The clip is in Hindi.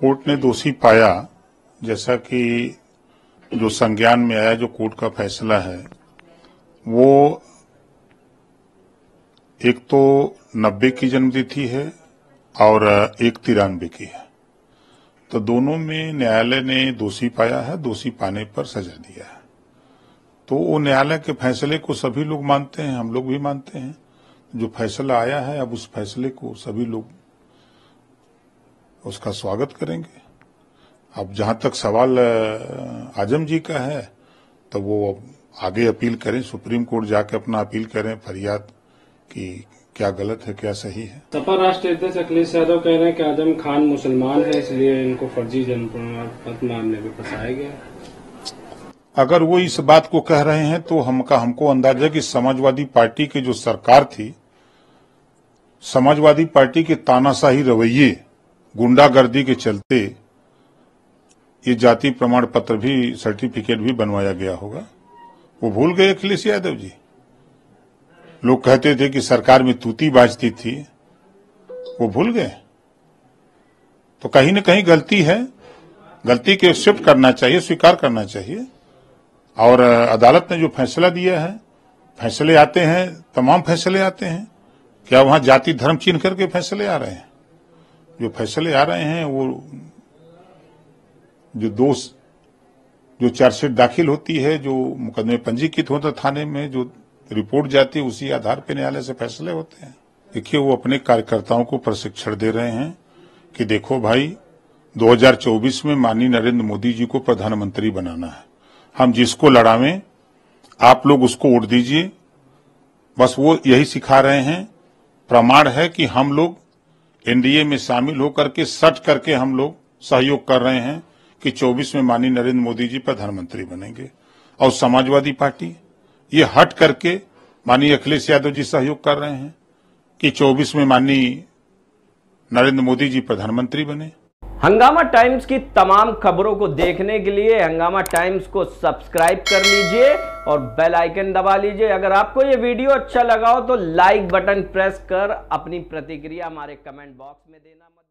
कोर्ट ने दोषी पाया, जैसा कि जो संज्ञान में आया, जो कोर्ट का फैसला है, वो एक तो नब्बे की जन्मतिथि है और एक तिरानवे की है। तो दोनों में न्यायालय ने दोषी पाया है, दोषी पाने पर सजा दिया है। तो वो न्यायालय के फैसले को सभी लोग मानते हैं, हम लोग भी मानते हैं। जो फैसला आया है, अब उस फैसले को सभी लोग उसका स्वागत करेंगे। अब जहाँ तक सवाल आज़म जी का है तो वो आगे अपील करें सुप्रीम कोर्ट जाके अपना अपील करें फरियाद कि क्या गलत है क्या सही है। सपा राष्ट्रीय अध्यक्ष अखिलेश यादव कह रहे हैं कि आज़म खान मुसलमान है इसलिए इनको फर्जी जन्म प्रमाण पत्र मामले में फंसाया गया। अगर वो इस बात को कह रहे हैं तो हमका हमको अंदाज़ा कि समाजवादी पार्टी की जो सरकार थी समाजवादी पार्टी के तानाशाही रवैये गुंडागर्दी के चलते ये जाति प्रमाण पत्र भी सर्टिफिकेट भी बनवाया गया होगा। वो भूल गए अखिलेश यादव जी। लोग कहते थे कि सरकार में तूती बाजती थी। वो भूल गए। तो कहीं न कहीं गलती है। गलती के एक्सेप्ट करना चाहिए, स्वीकार करना चाहिए। और अदालत ने जो फैसला दिया है, फैसले आते हैं, तमाम फैसले आते हैं। क्या वहाँ जाति धर्म चिन्ह करके फैसले आ रहे हैं? जो फैसले आ रहे हैं, वो जो दोष, जो चार्जशीट दाखिल होती है, जो मुकदमे पंजीकृत होता थाने में, जो रिपोर्ट जाती है, उसी आधार पर न्यायालय से फैसले होते हैं। देखिए, वो अपने कार्यकर्ताओं को प्रशिक्षण दे रहे हैं कि देखो भाई 2024 में माननीय नरेंद्र मोदी जी को प्रधानमंत्री बनाना है। हम जिसको लड़ावें, आप लोग उसको वोट दीजिए। बस वो यही सिखा रहे हैं। प्रमाण है कि हम लोग एनडीए में शामिल होकर के, सट करके हम लोग सहयोग कर रहे हैं कि 24 में माननीय नरेंद्र मोदी जी प्रधानमंत्री बनेंगे। और समाजवादी पार्टी, ये हट करके माननीय अखिलेश यादव जी सहयोग कर रहे हैं कि 24 में माननीय नरेंद्र मोदी जी प्रधानमंत्री बने। हंगामा टाइम्स की तमाम खबरों को देखने के लिए हंगामा टाइम्स को सब्सक्राइब कर लीजिए और बेल आइकन दबा लीजिए। अगर आपको ये वीडियो अच्छा लगा हो तो लाइक बटन प्रेस कर अपनी प्रतिक्रिया हमारे कमेंट बॉक्स में देना मत